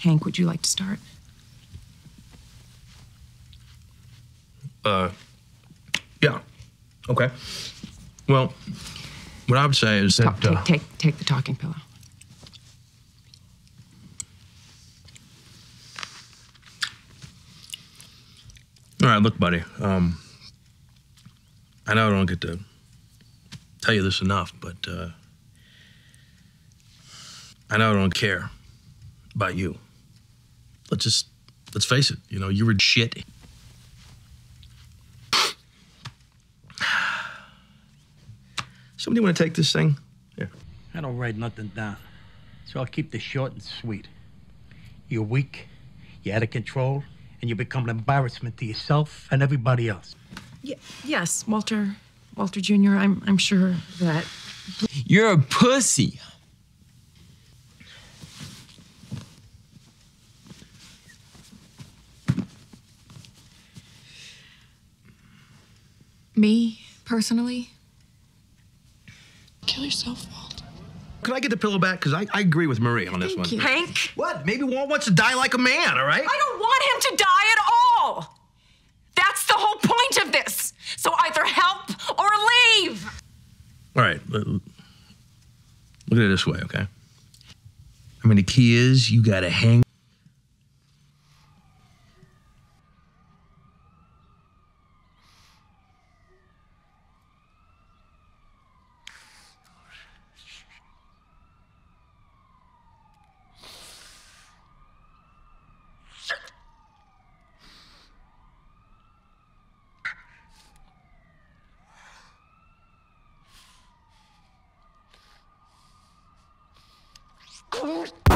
Hank, would you like to start? Uh, yeah. Okay. Well, what I would say is that. Take, uh, take, take the talking pillow. All right, look, buddy. Um, I know I don't get to tell you this enough, but uh, I know I don't care about you. Let's just let's face it. You know, you were shit. Somebody want to take this thing? Yeah. I don't write nothing down, so I'll keep this short and sweet. You're weak, you're out of control, and you become an embarrassment to yourself and everybody else. Y- yes, Walter, Walter Jr., I'm, I'm sure that. You're a pussy. Me, personally? Kill yourself, Walt. Can I get the pillow back? Because I, I agree with Marie on this one. you. Hank, What? Maybe Walt wants to die like a man, all right? I don't want him to die at all. That's the whole point of this. So either help or leave. All right. l- l- Look at it this way, okay? I mean, the key is you got to hang. Oh,